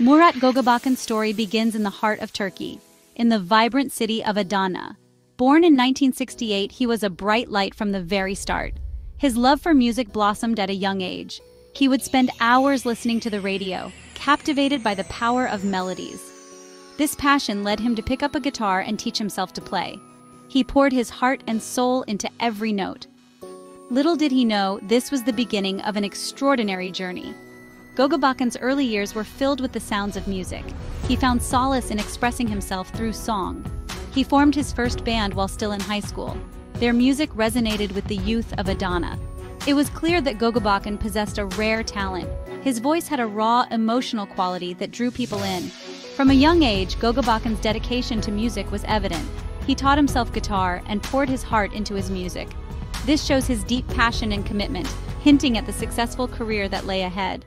Murat Göğebakan's story begins in the heart of Turkey, in the vibrant city of Adana. Born in 1968, he was a bright light from the very start. His love for music blossomed at a young age. He would spend hours listening to the radio, captivated by the power of melodies. This passion led him to pick up a guitar and teach himself to play. He poured his heart and soul into every note. Little did he know, this was the beginning of an extraordinary journey. Göğebakan's early years were filled with the sounds of music. He found solace in expressing himself through song. He formed his first band while still in high school. Their music resonated with the youth of Adana. It was clear that Göğebakan possessed a rare talent. His voice had a raw, emotional quality that drew people in. From a young age, Göğebakan's dedication to music was evident. He taught himself guitar and poured his heart into his music. This shows his deep passion and commitment, hinting at the successful career that lay ahead.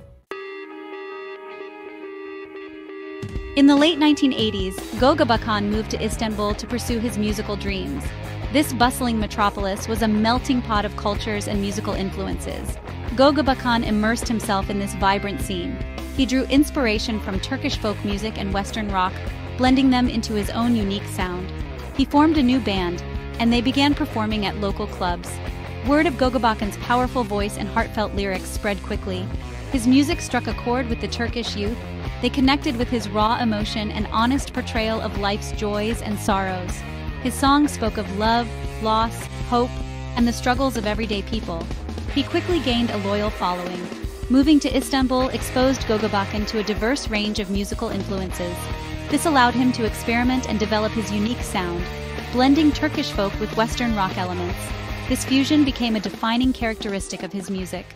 In the late 1980s, Göğebakan moved to Istanbul to pursue his musical dreams. This bustling metropolis was a melting pot of cultures and musical influences. Göğebakan immersed himself in this vibrant scene. He drew inspiration from Turkish folk music and Western rock, blending them into his own unique sound. He formed a new band, and they began performing at local clubs. Word of Göğebakan's powerful voice and heartfelt lyrics spread quickly. His music struck a chord with the Turkish youth, they connected with his raw emotion and honest portrayal of life's joys and sorrows. His songs spoke of love, loss, hope, and the struggles of everyday people. He quickly gained a loyal following. Moving to Istanbul exposed Göğebakan to a diverse range of musical influences. This allowed him to experiment and develop his unique sound, blending Turkish folk with Western rock elements. This fusion became a defining characteristic of his music.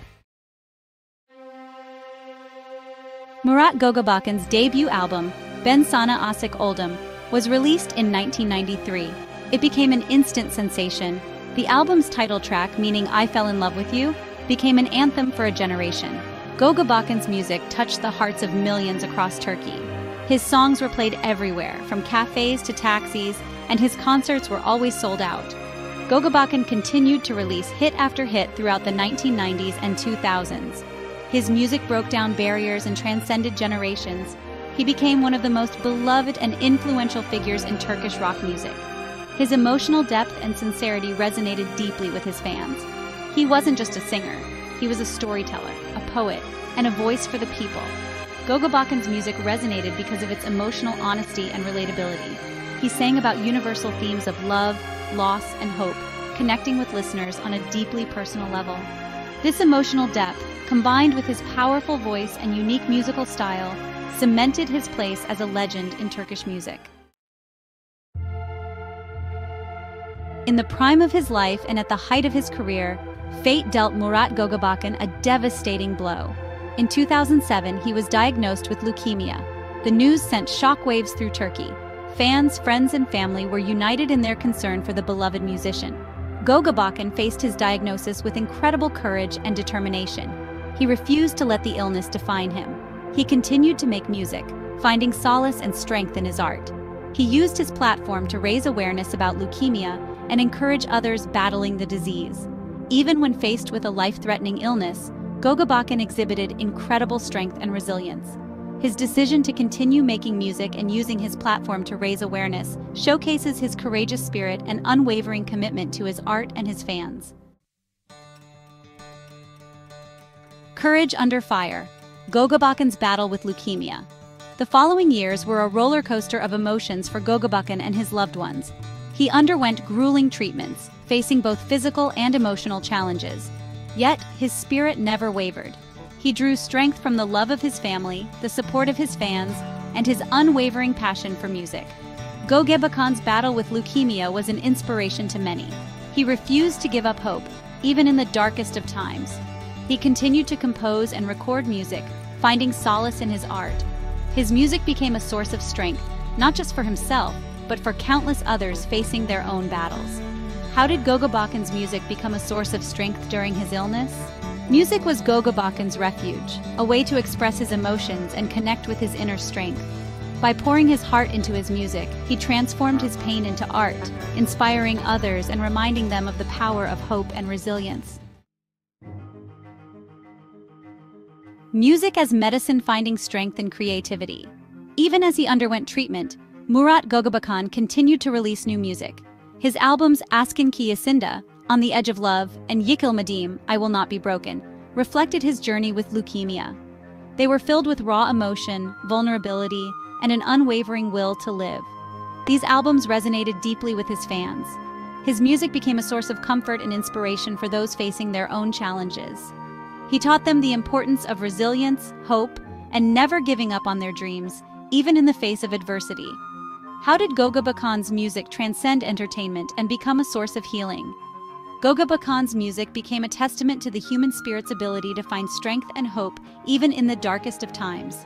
Murat Göğebakan's debut album, Ben Sana Asik Oldum, was released in 1993. It became an instant sensation. The album's title track, meaning I Fell in Love with You, became an anthem for a generation. Göğebakan's music touched the hearts of millions across Turkey. His songs were played everywhere, from cafes to taxis, and his concerts were always sold out. Göğebakan continued to release hit after hit throughout the 1990s and 2000s. His music broke down barriers and transcended generations. He became one of the most beloved and influential figures in Turkish rock music. His emotional depth and sincerity resonated deeply with his fans. He wasn't just a singer, he was a storyteller, a poet, and a voice for the people. Göğebakan's music resonated because of its emotional honesty and relatability. He sang about universal themes of love, loss, and hope, connecting with listeners on a deeply personal level. This emotional depth combined with his powerful voice and unique musical style, cemented his place as a legend in Turkish music. In the prime of his life and at the height of his career, fate dealt Murat Göğebakan a devastating blow. In 2007, he was diagnosed with leukemia. The news sent shockwaves through Turkey. Fans, friends, and family were united in their concern for the beloved musician. Göğebakan faced his diagnosis with incredible courage and determination. He refused to let the illness define him. He continued to make music, finding solace and strength in his art. He used his platform to raise awareness about leukemia and encourage others battling the disease. Even when faced with a life-threatening illness, Göğebakan exhibited incredible strength and resilience. His decision to continue making music and using his platform to raise awareness showcases his courageous spirit and unwavering commitment to his art and his fans. Courage Under Fire, Göğebakan's battle with leukemia. The following years were a roller coaster of emotions for Göğebakan and his loved ones. He underwent grueling treatments, facing both physical and emotional challenges. Yet, his spirit never wavered. He drew strength from the love of his family, the support of his fans, and his unwavering passion for music. Göğebakan's battle with leukemia was an inspiration to many. He refused to give up hope, even in the darkest of times. He continued to compose and record music, finding solace in his art. His music became a source of strength, not just for himself, but for countless others facing their own battles. How did Göğebakan's music become a source of strength during his illness? Music was Göğebakan's refuge, a way to express his emotions and connect with his inner strength. By pouring his heart into his music, he transformed his pain into art, inspiring others and reminding them of the power of hope and resilience. music as medicine finding strength and creativity. Even as he underwent treatment, Murat Göğebakan continued to release new music. His albums Aşkın Kıyısında, On the Edge of Love, and Yıkılmadım, I Will Not Be Broken, reflected his journey with leukemia. They were filled with raw emotion, vulnerability, and an unwavering will to live. These albums resonated deeply with his fans. His music became a source of comfort and inspiration for those facing their own challenges. He taught them the importance of resilience, hope, and never giving up on their dreams, even in the face of adversity. How did Göğebakan's music transcend entertainment and become a source of healing? Göğebakan's music became a testament to the human spirit's ability to find strength and hope even in the darkest of times.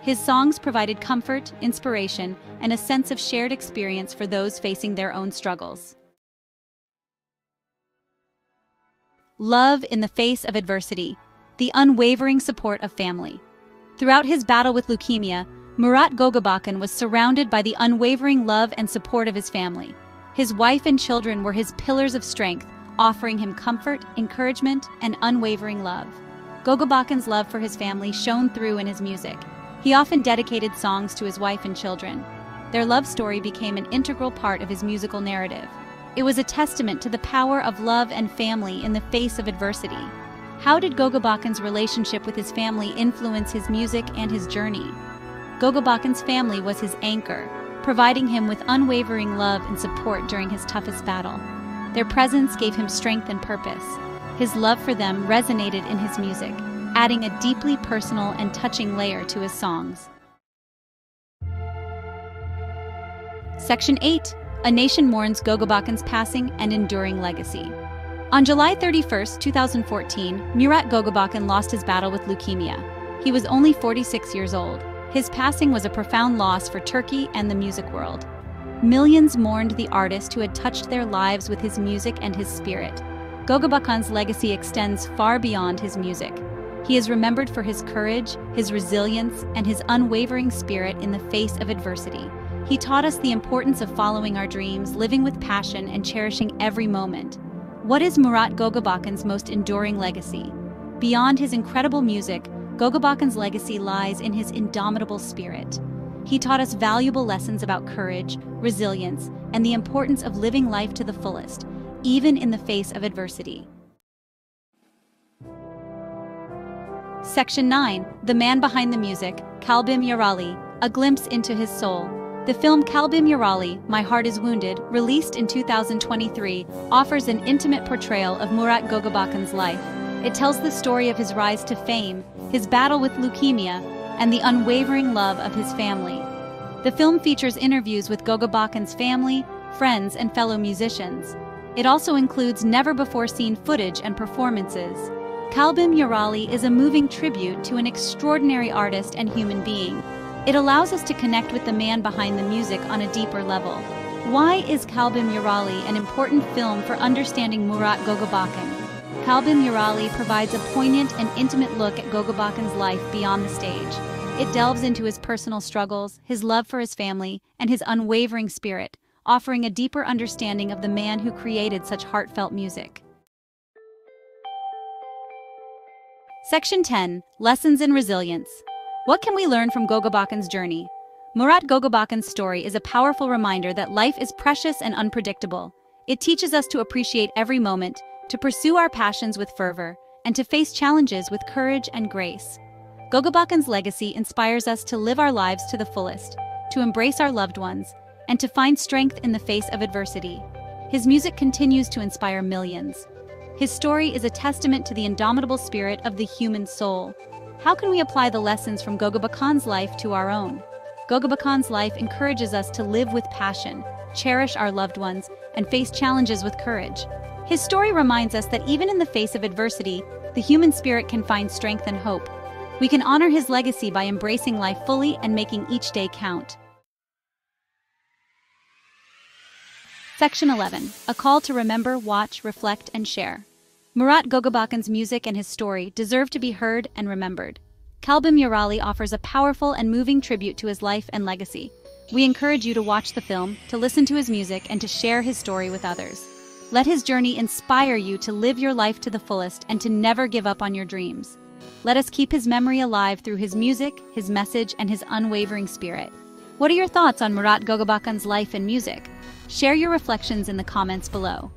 His songs provided comfort, inspiration, and a sense of shared experience for those facing their own struggles. Love in the face of adversity, the unwavering support of family. Throughout his battle with leukemia, Murat Göğebakan was surrounded by the unwavering love and support of his family. His wife and children were his pillars of strength, offering him comfort, encouragement, and unwavering love. Göğebakan's love for his family shone through in his music, he often dedicated songs to his wife and children. Their love story became an integral part of his musical narrative. It was a testament to the power of love and family in the face of adversity. How did Göğebakan's relationship with his family influence his music and his journey? Göğebakan's family was his anchor, providing him with unwavering love and support during his toughest battle. Their presence gave him strength and purpose. His love for them resonated in his music, adding a deeply personal and touching layer to his songs. Section 8 A Nation Mourns Göğebakan's Passing and Enduring Legacy. On July 31, 2014, Murat Göğebakan lost his battle with leukemia. He was only 46 years old. His passing was a profound loss for Turkey and the music world. Millions mourned the artist who had touched their lives with his music and his spirit. Göğebakan's legacy extends far beyond his music. He is remembered for his courage, his resilience, and his unwavering spirit in the face of adversity. He taught us the importance of following our dreams, living with passion, and cherishing every moment. What is Murat Göğebakan's most enduring legacy? Beyond his incredible music, Göğebakan's legacy lies in his indomitable spirit. He taught us valuable lessons about courage, resilience, and the importance of living life to the fullest, even in the face of adversity. Section 9 The Man Behind the Music, Kalbim Yaralı, A Glimpse into His Soul. The film Kalbim Yaralı, My Heart is Wounded, released in 2023, offers an intimate portrayal of Murat Göğebakan's life. It tells the story of his rise to fame, his battle with leukemia, and the unwavering love of his family. The film features interviews with Göğebakan's family, friends, and fellow musicians. It also includes never-before-seen footage and performances. Kalbim Yaralı is a moving tribute to an extraordinary artist and human being. It allows us to connect with the man behind the music on a deeper level. Why is Kalbim Yaralı an important film for understanding Murat Göğebakan? Kalbim Yaralı provides a poignant and intimate look at Göğebakan's life beyond the stage. It delves into his personal struggles, his love for his family, and his unwavering spirit, offering a deeper understanding of the man who created such heartfelt music. Section 10 Lessons in Resilience. What can we learn from Göğebakan's journey? Murat Göğebakan's story is a powerful reminder that life is precious and unpredictable. It teaches us to appreciate every moment, to pursue our passions with fervor, and to face challenges with courage and grace. Göğebakan's legacy inspires us to live our lives to the fullest, to embrace our loved ones, and to find strength in the face of adversity. His music continues to inspire millions. His story is a testament to the indomitable spirit of the human soul. How can we apply the lessons from Göğebakan's life to our own? Göğebakan's life encourages us to live with passion, cherish our loved ones, and face challenges with courage. His story reminds us that even in the face of adversity, the human spirit can find strength and hope. We can honor his legacy by embracing life fully and making each day count. Section 11 A Call to Remember, Watch, Reflect, and Share. Murat Göğebakan's music and his story deserve to be heard and remembered. Kalbim Yaralı offers a powerful and moving tribute to his life and legacy. We encourage you to watch the film, to listen to his music, and to share his story with others. Let his journey inspire you to live your life to the fullest and to never give up on your dreams. Let us keep his memory alive through his music, his message, and his unwavering spirit. What are your thoughts on Murat Göğebakan's life and music? Share your reflections in the comments below.